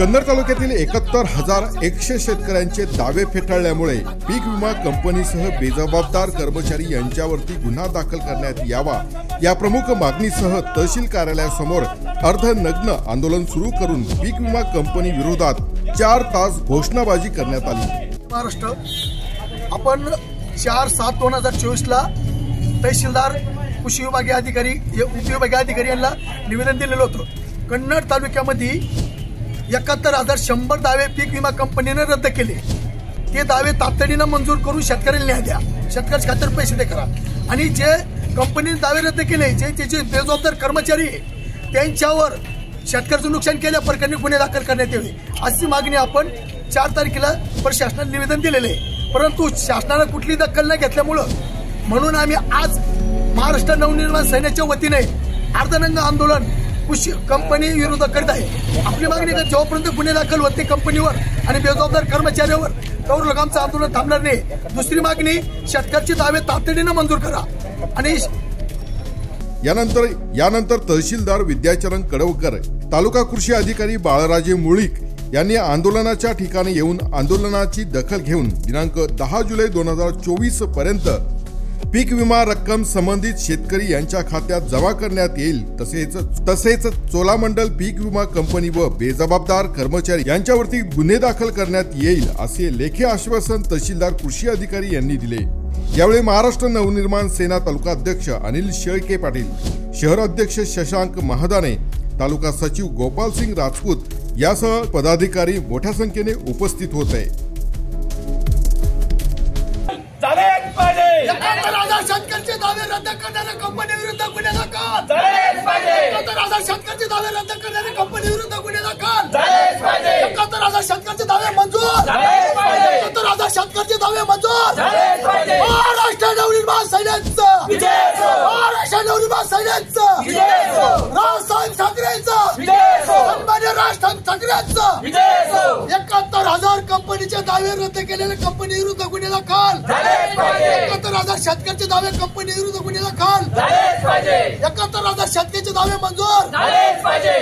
कन्नड तालुक्यातील एकाहत्तर हजार एकशे शेतकऱ्यांचे दावे फेटाळल्यामुळे पीक विमा कंपनीसह बेजबाबदार कर्मचारी यांच्यावरती गुन्हा दाखल करण्यात यावा या प्रमुख मागणीसह तहसील कार्यालयासमोर अर्धनग्न आंदोलन सुरू करून पीक विमा कंपनी विरोधात चार तास घोषणाबाजी करण्यात आली. महाराष्ट्र आपण चार सात दोन हजार चोवीसला तहसीलदार कृषी विभागीय अधिकारी उपविभागीय अधिकारी यांना निवेदन दिलेलं होतं. कन्नड तालुक्यामध्ये एकाहत्तर हजार शंभर दावे पीक विमा कंपनीने रद्द केले. ते दावे तातडीनं मंजूर करून शेतकऱ्याला न्याय द्या. शेतकऱ्याच्या खात्यावर पैसे दे करा. आणि जे कंपनीने दावे रद्द केले जे त्याचे बेजबाबदार कर्मचारी त्यांच्यावर शेतकऱ्याचं नुकसान केल्या प्रकरणी गुन्हे दाखल करण्यात यावे. अशी मागणी आपण चार तारखेला प्रशासनाला निवेदन दिलेले आहे. परंतु शासनानं कुठली दखल न घेतल्यामुळं म्हणून आम्ही आज महाराष्ट्र नवनिर्माण सेनेच्या वतीने अर्धनंग आंदोलन कृषी कंपनी विरोध करीत आहे. आपली मागणी का जेव्हापर्यंत गुन्हे दाखल होते कंपनीवर आणि बेजबाबदार कर्मचाऱ्यावर तोवर आमचं आंदोलन थांबणार नाही. दुसरी मागणी शेतकऱ्याचे दावे तातडीनं मंजूर करा. आणि यानंतर यानंतर तहसीलदार विद्याचरण कडवकर तालुका कृषी अधिकारी बाळराजे मुळीक यांनी आंदोलनाच्या ठिकाणी येऊन आंदोलनाची दखल घेऊन दिनांक दहा जुलै दोन हजार चोवीसपर्यंत पीक विमा रक्कम संबंधित शेतकरी यांच्या खात्यात जमा करण्यात येईल. तसेच तसेच चोलामंडल पीक विमा कंपनी व बेजबाबदार कर्मचारी यांच्यावरती गुन्हे दाखल करण्यात येईल असे लेखी आश्वासन तहसीलदार कृषी अधिकारी यांनी दिले. यावेळी महाराष्ट्र नवनिर्माण सेना तालुका अध्यक्ष अनिल शेळके पाटील शहर अध्यक्ष शशांक महादाने तालुका सचिव गोपाल सिंग राजपूत यासह पदाधिकारी मोठ्या संख्येने उपस्थित होते. शेतकऱ्याचे दावे रद्द करणाऱ्या कंपनी विरुद्ध गुन्हे दाखल. एकाहत्तर हजार शेतकऱ्याचे दावे रद्द करणाऱ्या कंपनी विरुद्ध गुन्हे दाखल. एकाहत्तर हजार शेतकऱ्याचे दावे मंजूर. एकाहत्तर हजार शेतकऱ्याचे दावे मंजूर. महाराष्ट्र नवनिर्माण सैन्याचं महाराष्ट्र नवनिर्माण सैन्याचं रावसाहेब ठाकरेंचं. असो सन्मान्य राज ठाकरेंचं असो एकाहत्तर हजार कंपनीचे दावे रद्द केलेले कंपनी विरुद्ध गुन्हे दाखल झालेच पाहिजे. एकाहत्तर हजार शेतकऱ्याचे दावे कंपनी विरुद्ध गुन्हे दाखल झालेच पाहिजे. एकाहत्तर हजार शेतकऱ्याचे दावे मंजूर.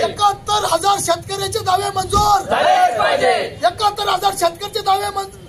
एकाहत्तर हजार शेतकऱ्याचे दावे मंजूर. एकाहत्तर हजार शेतकऱ्याचे दावे मंजूर.